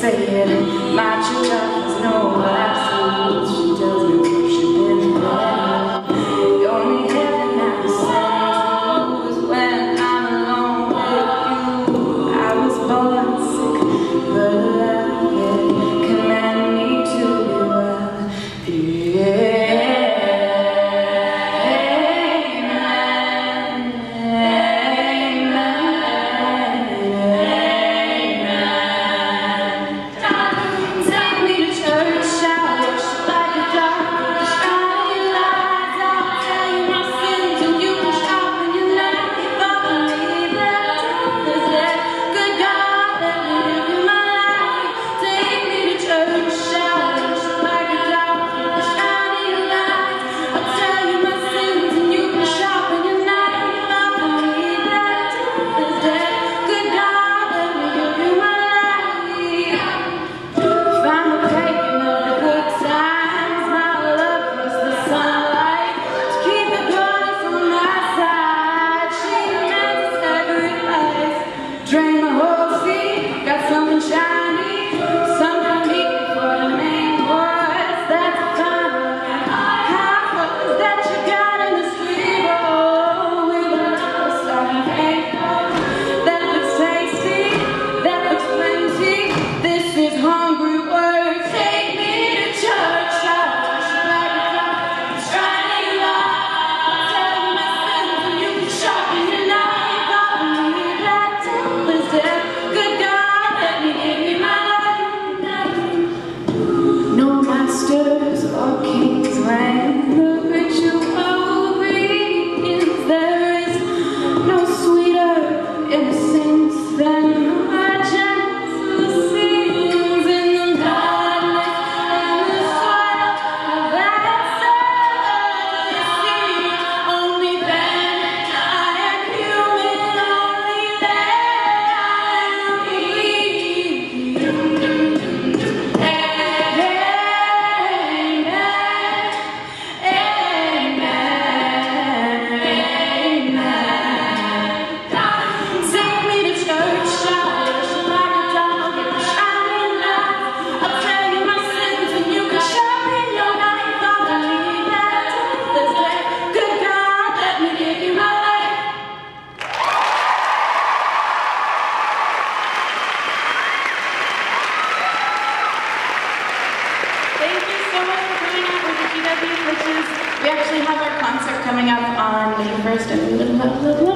saying my true love is no mercy Thank you so much for coming out with the GW, which is, we actually have our concert coming up on May 1st, and we would love, to.